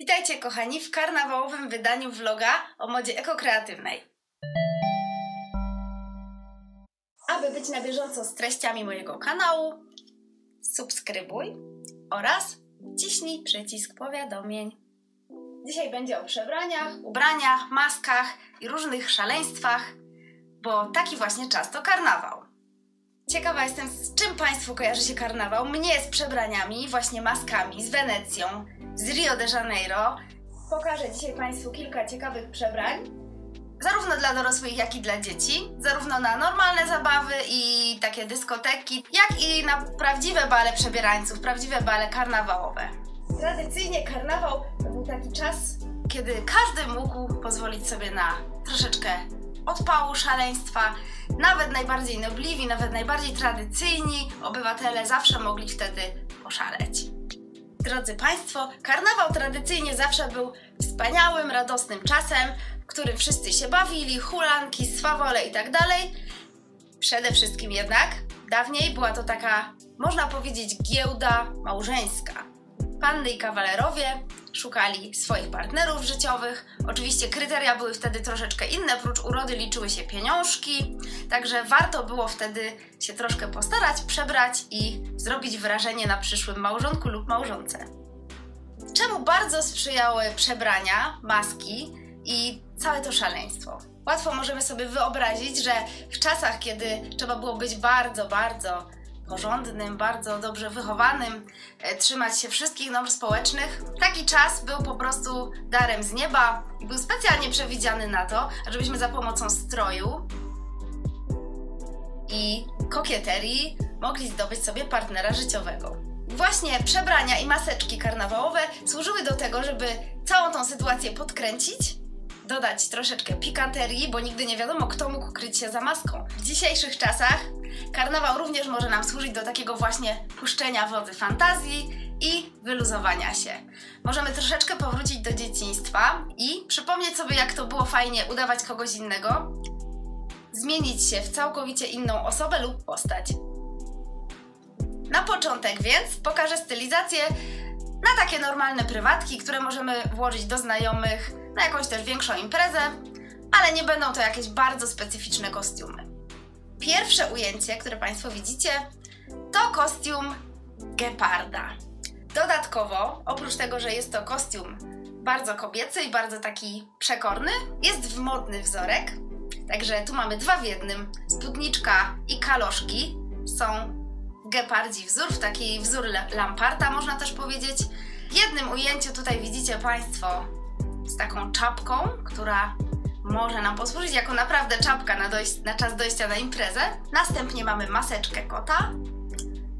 Witajcie kochani w karnawałowym wydaniu vloga o modzie ekokreatywnej. Aby być na bieżąco z treściami mojego kanału, subskrybuj oraz ciśnij przycisk powiadomień. Dzisiaj będzie o przebraniach, ubraniach, maskach i różnych szaleństwach, bo taki właśnie czas to karnawał. Ciekawa jestem, z czym Państwu kojarzy się karnawał. Mnie z przebraniami, właśnie maskami, z Wenecją, z Rio de Janeiro. Pokażę dzisiaj Państwu kilka ciekawych przebrań, zarówno dla dorosłych, jak i dla dzieci. Zarówno na normalne zabawy i takie dyskoteki, jak i na prawdziwe bale przebierańców, prawdziwe bale karnawałowe. Tradycyjnie karnawał to był taki czas, kiedy każdy mógł pozwolić sobie na troszeczkę odpału, szaleństwa. Nawet najbardziej nobliwi, nawet najbardziej tradycyjni obywatele zawsze mogli wtedy poszaleć. Drodzy Państwo, karnawał tradycyjnie zawsze był wspaniałym, radosnym czasem, w którym wszyscy się bawili, hulanki, swawole i tak dalej. Przede wszystkim jednak dawniej była to taka, można powiedzieć, giełda małżeńska. Panny i kawalerowie szukali swoich partnerów życiowych. Oczywiście kryteria były wtedy troszeczkę inne, prócz urody liczyły się pieniążki, także warto było wtedy się troszkę postarać, przebrać i zrobić wrażenie na przyszłym małżonku lub małżonce. Czemu bardzo sprzyjały przebrania, maski i całe to szaleństwo? Łatwo możemy sobie wyobrazić, że w czasach, kiedy trzeba było być bardzo, bardzo porządnym, bardzo dobrze wychowanym, e, trzymać się wszystkich norm społecznych. Taki czas był po prostu darem z nieba i był specjalnie przewidziany na to, żebyśmy za pomocą stroju i kokieterii mogli zdobyć sobie partnera życiowego. Właśnie przebrania i maseczki karnawałowe służyły do tego, żeby całą tą sytuację podkręcić, dodać troszeczkę pikanterii, bo nigdy nie wiadomo, kto mógł kryć się za maską. W dzisiejszych czasach karnawał również może nam służyć do takiego właśnie puszczenia wodzy fantazji i wyluzowania się. Możemy troszeczkę powrócić do dzieciństwa i przypomnieć sobie, jak to było fajnie udawać kogoś innego, zmienić się w całkowicie inną osobę lub postać. Na początek więc pokażę stylizację na takie normalne prywatki, które możemy włożyć do znajomych, na jakąś też większą imprezę, ale nie będą to jakieś bardzo specyficzne kostiumy. Pierwsze ujęcie, które Państwo widzicie, to kostium geparda. Dodatkowo, oprócz tego, że jest to kostium bardzo kobiecy i bardzo taki przekorny, jest w modny wzorek. Także tu mamy dwa w jednym. Spódniczka i kaloszki są gepardzi wzór, w taki wzór lamparta można też powiedzieć. W jednym ujęciu tutaj widzicie Państwo z taką czapką, która może nam posłużyć jako naprawdę czapka na, na czas dojścia na imprezę. Następnie mamy maseczkę kota.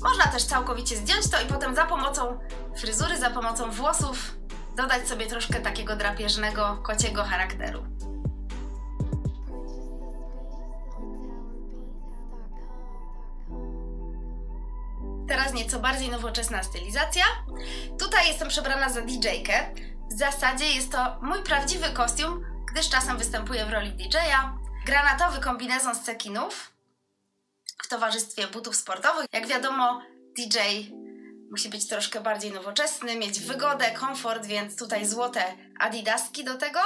Można też całkowicie zdjąć to i potem za pomocą fryzury, za pomocą włosów dodać sobie troszkę takiego drapieżnego, kociego charakteru. Teraz nieco bardziej nowoczesna stylizacja. Tutaj jestem przebrana za DJ-kę. W zasadzie jest to mój prawdziwy kostium, gdyż czasem występuję w roli DJ-a. Granatowy kombinezon z cekinów w towarzystwie butów sportowych. Jak wiadomo, DJ musi być troszkę bardziej nowoczesny, mieć wygodę, komfort, więc tutaj złote adidaski do tego.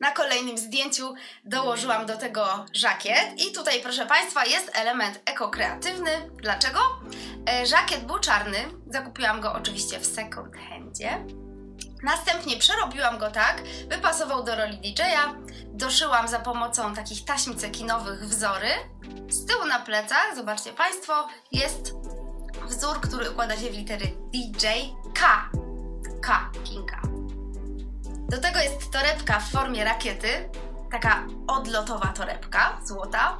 Na kolejnym zdjęciu dołożyłam do tego żakiet i tutaj proszę Państwa jest element ekokreatywny. Dlaczego? E, żakiet był czarny, zakupiłam go oczywiście w second handzie. Następnie przerobiłam go tak, by pasował do roli DJ-a. Doszyłam za pomocą takich taśm cekinowych wzory. Z tyłu na plecach, zobaczcie Państwo, jest wzór, który układa się w litery DJ K. K, Kinga. Do tego jest torebka w formie rakiety, taka odlotowa torebka, złota.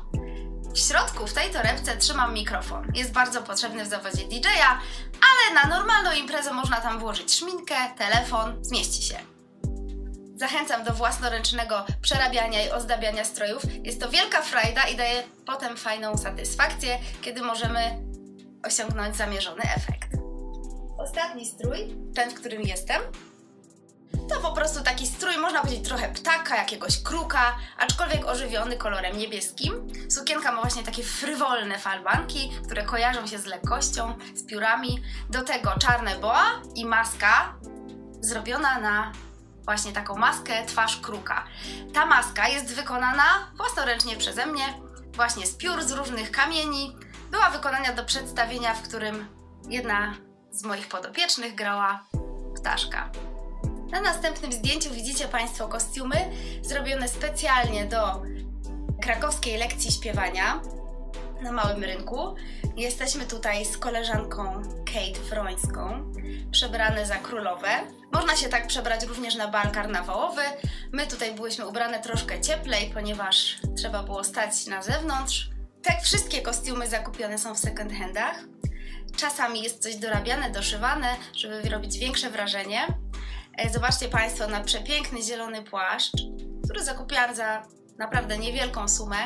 W środku w tej torebce trzymam mikrofon. Jest bardzo potrzebny w zawodzie DJ-a, ale na normalną imprezę można tam włożyć szminkę, telefon, zmieści się. Zachęcam do własnoręcznego przerabiania i ozdabiania strojów. Jest to wielka frajda i daje potem fajną satysfakcję, kiedy możemy osiągnąć zamierzony efekt. Ostatni strój, ten w którym jestem, To po prostu taki strój, można powiedzieć trochę ptaka, jakiegoś kruka, aczkolwiek ożywiony kolorem niebieskim. Sukienka ma właśnie takie frywolne falbanki, które kojarzą się z lekkością, z piórami. Do tego czarne boa i maska zrobiona na właśnie taką maskę twarz kruka. Ta maska jest wykonana własnoręcznie przeze mnie, właśnie z piór z różnych kamieni. Była wykonana do przedstawienia, w którym jedna z moich podopiecznych grała ptaszka. Na następnym zdjęciu widzicie Państwo kostiumy zrobione specjalnie do krakowskiej lekcji śpiewania na Małym Rynku. Jesteśmy tutaj z koleżanką Kate Wrońską, przebrane za królowe. Można się tak przebrać również na bal karnawałowy. My tutaj byłyśmy ubrane troszkę cieplej, ponieważ trzeba było stać na zewnątrz. Tak wszystkie kostiumy zakupione są w second handach. Czasami jest coś dorabiane, doszywane, żeby wyrobić większe wrażenie. E, zobaczcie Państwo na przepiękny zielony płaszcz, który zakupiłam za naprawdę niewielką sumę.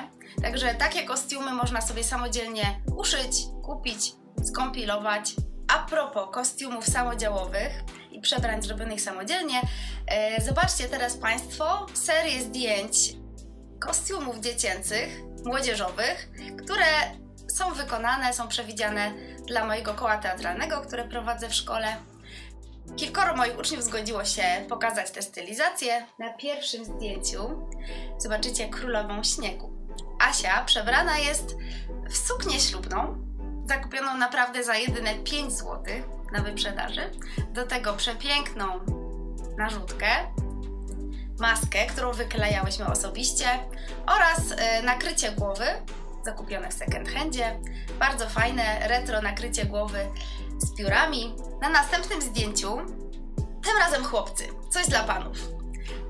Także takie kostiumy można sobie samodzielnie uszyć, kupić, skompilować. A propos kostiumów samodziałowych i przebrań zrobionych samodzielnie, e, zobaczcie teraz Państwo serię zdjęć kostiumów dziecięcych, młodzieżowych, które są wykonane, są przewidziane dla mojego koła teatralnego, które prowadzę w szkole. Kilkoro moich uczniów zgodziło się pokazać tę stylizację. Na pierwszym zdjęciu zobaczycie królową śniegu. Asia przebrana jest w suknię ślubną, zakupioną naprawdę za jedyne 5 zł na wyprzedaży. Do tego przepiękną narzutkę, maskę, którą wyklejałyśmy osobiście oraz e, nakrycie głowy zakupione w second handzie. Bardzo fajne retro nakrycie głowy z piórami. Na następnym zdjęciu, tym razem chłopcy, coś dla panów.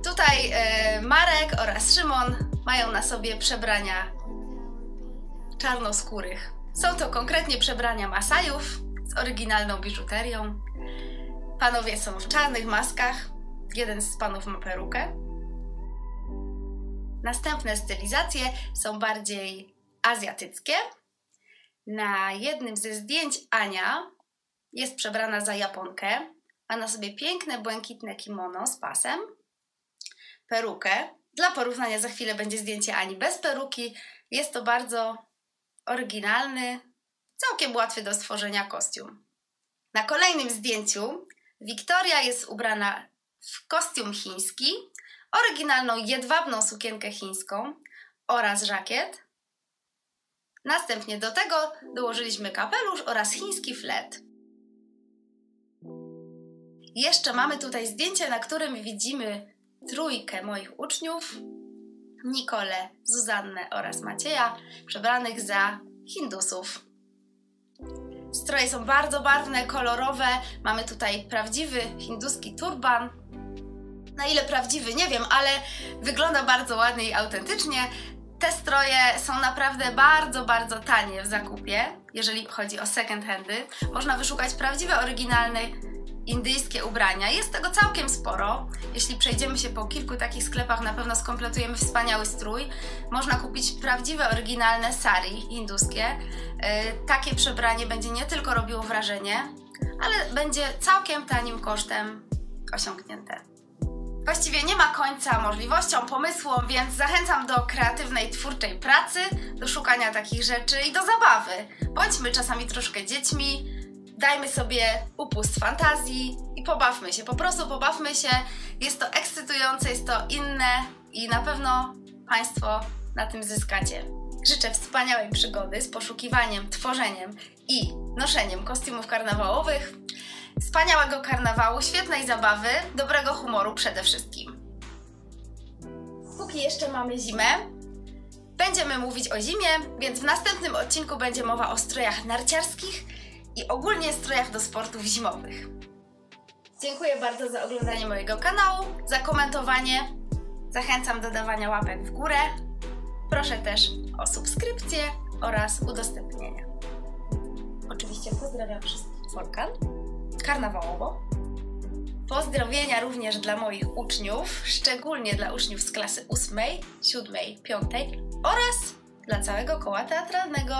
Tutaj e, Marek oraz Szymon mają na sobie przebrania czarnoskórych. Są to konkretnie przebrania Masajów z oryginalną biżuterią. Panowie są w czarnych maskach. Jeden z panów ma perukę. Następne stylizacje są bardziej azjatyckie. Na jednym ze zdjęć Ania jest przebrana za Japonkę, ma na sobie piękne błękitne kimono z pasem, perukę. Dla porównania za chwilę będzie zdjęcie Ani bez peruki. Jest to bardzo oryginalny, całkiem łatwy do stworzenia kostium. Na kolejnym zdjęciu Wiktoria jest ubrana w kostium chiński, oryginalną jedwabną sukienkę chińską oraz żakiet. Następnie do tego dołożyliśmy kapelusz oraz chiński flet. Jeszcze mamy tutaj zdjęcie, na którym widzimy trójkę moich uczniów, Nikolę, Zuzannę oraz Macieja, przebranych za Hindusów. Stroje są bardzo barwne, kolorowe. Mamy tutaj prawdziwy hinduski turban. Na ile prawdziwy, nie wiem, ale wygląda bardzo ładnie i autentycznie. Te stroje są naprawdę bardzo, bardzo tanie w zakupie, jeżeli chodzi o second handy. Można wyszukać prawdziwe, oryginalne indyjskie ubrania. Jest tego całkiem sporo. Jeśli przejdziemy się po kilku takich sklepach, na pewno skompletujemy wspaniały strój. Można kupić prawdziwe, oryginalne sari induskie. Yy, takie przebranie będzie nie tylko robiło wrażenie, ale będzie całkiem tanim kosztem osiągnięte. Właściwie nie ma końca możliwościom, pomysłom, więc zachęcam do kreatywnej, twórczej pracy, do szukania takich rzeczy i do zabawy. Bądźmy czasami troszkę dziećmi, dajmy sobie upust fantazji i pobawmy się. Po prostu pobawmy się. Jest to ekscytujące, jest to inne i na pewno Państwo na tym zyskacie. Życzę wspaniałej przygody z poszukiwaniem, tworzeniem i noszeniem kostiumów karnawałowych, wspaniałego karnawału, świetnej zabawy, dobrego humoru przede wszystkim. Póki jeszcze mamy zimę, będziemy mówić o zimie, więc w następnym odcinku będzie mowa o strojach narciarskich i ogólnie strojach do sportów zimowych. Dziękuję bardzo za oglądanie mojego kanału, za komentowanie. Zachęcam do dawania łapek w górę. Proszę też o subskrypcję oraz udostępnienia. Oczywiście pozdrawiam wszystkich Folkan, karnawałowo. Pozdrowienia również dla moich uczniów, szczególnie dla uczniów z klasy 8, 7, 5 oraz dla całego koła teatralnego.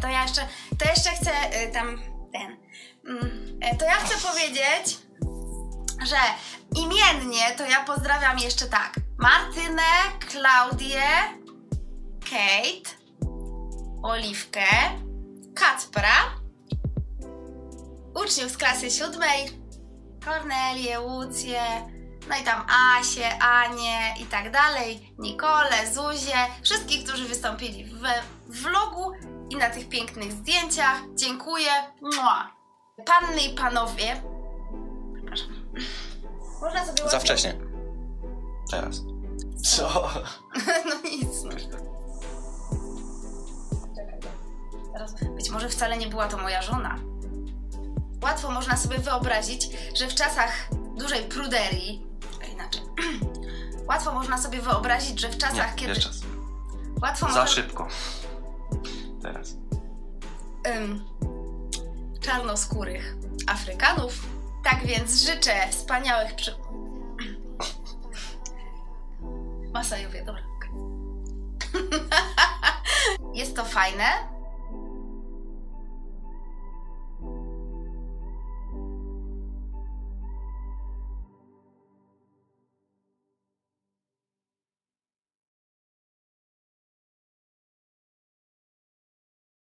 To ja jeszcze, to jeszcze chcę y, tam ten. Mm, e, To ja chcę powiedzieć, że imiennie to ja pozdrawiam jeszcze tak. Martynę, Klaudię, Kate, Oliwkę, Kacpra, uczniów z klasy siódmej, Kornelię, Łucję, no i tam Asię, Anię i tak dalej, Nikolę, Zuzię, wszystkich, którzy wystąpili w vlogu i na tych pięknych zdjęciach. Dziękuję. Mua. Panny i panowie. Przepraszam. Można sobie Za wcześnie. Teraz. Co? No nic. No. Teraz być może wcale nie była to moja żona. Łatwo można sobie wyobrazić, że w czasach dużej pruderii, a inaczej, łatwo można sobie wyobrazić, że w czasach, Nie, kiedy jeszcze łatwo Za można, szybko. Teraz. ym, czarnoskórych Afrykanów. Tak więc życzę wspaniałych przy... Masajowie, dobra. Jest to fajne,